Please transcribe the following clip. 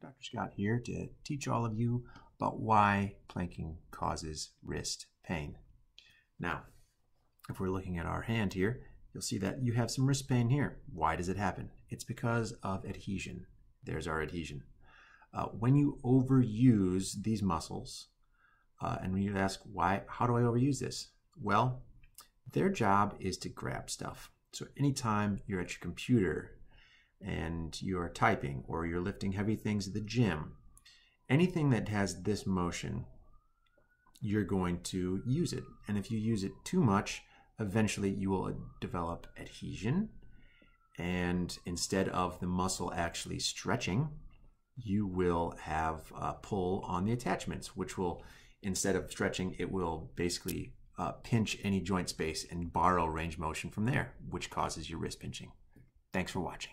Dr. Scott here to teach all of you about why planking causes wrist pain. Now, if we're looking at our hand here, you'll see that you have some wrist pain here. Why does it happen? It's because of adhesion. There's our adhesion. Uh, when you overuse these muscles, uh, and when you ask why, how do I overuse this? Well, their job is to grab stuff. So anytime you're at your computer and you're typing or you're lifting heavy things at the gym, anything that has this motion, you're going to use it. And if you use it too much, eventually you will develop adhesion. And instead of the muscle actually stretching, you will have a pull on the attachments, which will, instead of stretching, it will basically uh, pinch any joint space and borrow range motion from there, which causes your wrist pinching. Thanks for watching.